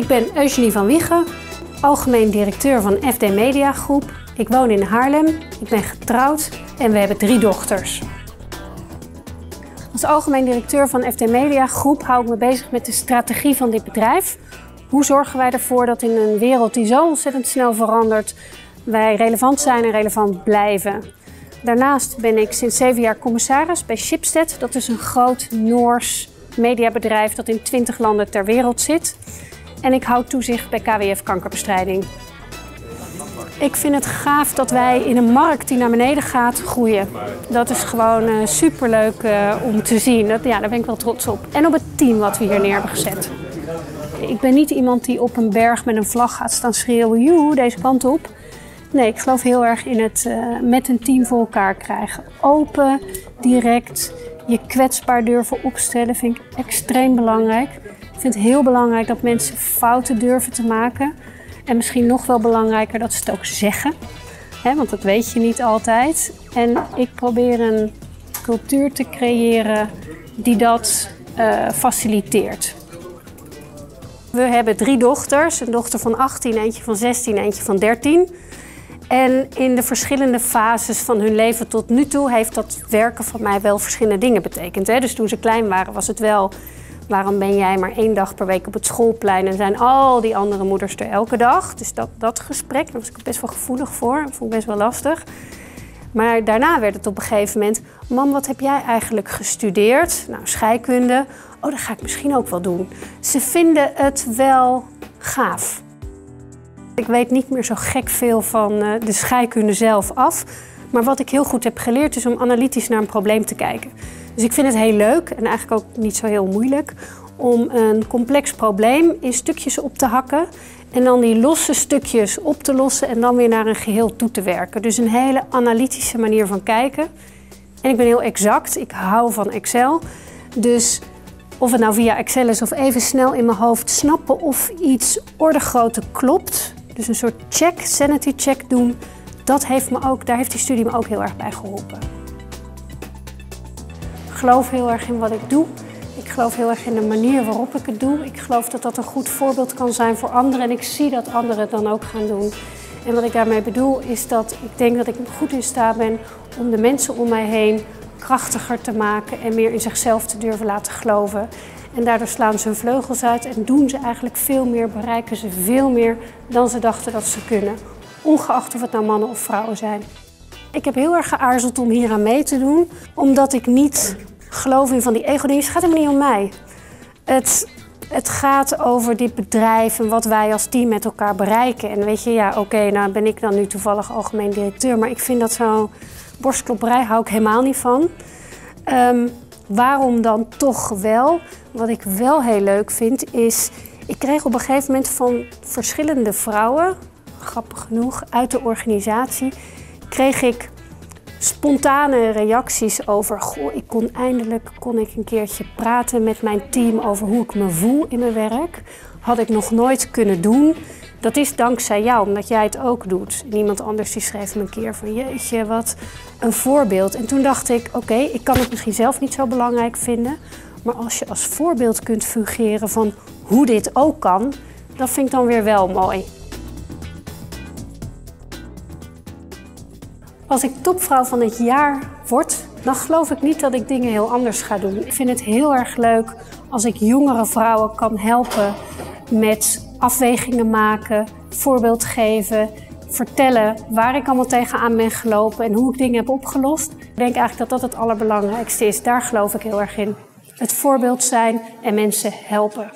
Ik ben Eugenie van Wiegen, algemeen directeur van FD Media Groep. Ik woon in Haarlem, ik ben getrouwd en we hebben drie dochters. Als algemeen directeur van FD Media Groep hou ik me bezig met de strategie van dit bedrijf. Hoe zorgen wij ervoor dat in een wereld die zo ontzettend snel verandert, wij relevant zijn en relevant blijven? Daarnaast ben ik sinds zeven jaar commissaris bij Schibsted. Dat is een groot Noors mediabedrijf dat in 20 landen ter wereld zit. En ik hou toezicht bij KWF Kankerbestrijding. Ik vind het gaaf dat wij in een markt die naar beneden gaat groeien. Dat is gewoon uh, superleuk uh, om te zien. Dat, ja, daar ben ik wel trots op. En op het team wat we hier neer hebben gezet. Ik ben niet iemand die op een berg met een vlag gaat staan schreeuwen, joe, deze kant op. Nee, ik geloof heel erg in het uh, met een team voor elkaar krijgen. Open, direct, je kwetsbaar durven opstellen vind ik extreem belangrijk. Ik vind het heel belangrijk dat mensen fouten durven te maken. En misschien nog wel belangrijker dat ze het ook zeggen. Want dat weet je niet altijd. En ik probeer een cultuur te creëren die dat uh, faciliteert. We hebben drie dochters. Een dochter van 18, eentje van 16, eentje van 13. En in de verschillende fases van hun leven tot nu toe heeft dat werken van mij wel verschillende dingen betekend. Hè? Dus toen ze klein waren was het wel, waarom ben jij maar één dag per week op het schoolplein en zijn al die andere moeders er elke dag? Dus dat, dat gesprek, daar was ik best wel gevoelig voor, dat vond ik best wel lastig. Maar daarna werd het op een gegeven moment, mam, wat heb jij eigenlijk gestudeerd? Nou, scheikunde. Oh, dat ga ik misschien ook wel doen. Ze vinden het wel gaaf. Ik weet niet meer zo gek veel van uh, de scheikunde zelf af. Maar wat ik heel goed heb geleerd is om analytisch naar een probleem te kijken. Dus ik vind het heel leuk en eigenlijk ook niet zo heel moeilijk om een complex probleem in stukjes op te hakken en dan die losse stukjes op te lossen en dan weer naar een geheel toe te werken. Dus een hele analytische manier van kijken. En ik ben heel exact, ik hou van Excel. Dus of het nou via Excel is of even snel in mijn hoofd snappen of iets ordegrootte klopt, dus een soort check, sanity check doen, dat heeft me ook, daar heeft die studie me ook heel erg bij geholpen. Ik geloof heel erg in wat ik doe. Ik geloof heel erg in de manier waarop ik het doe. Ik geloof dat dat een goed voorbeeld kan zijn voor anderen en ik zie dat anderen het dan ook gaan doen. En wat ik daarmee bedoel is dat ik denk dat ik goed in staat ben om de mensen om mij heen krachtiger te maken en meer in zichzelf te durven laten geloven. En daardoor slaan ze hun vleugels uit en doen ze eigenlijk veel meer, bereiken ze veel meer dan ze dachten dat ze kunnen. Ongeacht of het nou mannen of vrouwen zijn. Ik heb heel erg geaarzeld om hier aan mee te doen, omdat ik niet geloof in van die ego-dingen. Het gaat helemaal niet om mij. Het, het gaat over dit bedrijf en wat wij als team met elkaar bereiken. En weet je, ja, oké, nou ben ik dan nu toevallig algemeen directeur, maar ik vind dat zo borstklopperij hou ik helemaal niet van. Um, waarom dan toch wel? Wat ik wel heel leuk vind is, ik kreeg op een gegeven moment van verschillende vrouwen, grappig genoeg, uit de organisatie, kreeg ik spontane reacties over, goh, ik kon eindelijk kon ik een keertje praten met mijn team over hoe ik me voel in mijn werk. Had ik nog nooit kunnen doen. Dat is dankzij jou, omdat jij het ook doet. Niemand anders die schreef me een keer van jeetje, wat een voorbeeld. En toen dacht ik, oké, ik kan het misschien zelf niet zo belangrijk vinden. Maar als je als voorbeeld kunt fungeren van hoe dit ook kan, dat vind ik dan weer wel mooi. Als ik topvrouw van het jaar word, dan geloof ik niet dat ik dingen heel anders ga doen. Ik vind het heel erg leuk als ik jongere vrouwen kan helpen met afwegingen maken, voorbeeld geven, vertellen waar ik allemaal tegenaan ben gelopen en hoe ik dingen heb opgelost. Ik denk eigenlijk dat dat het allerbelangrijkste is. Daar geloof ik heel erg in. Het voorbeeld zijn en mensen helpen.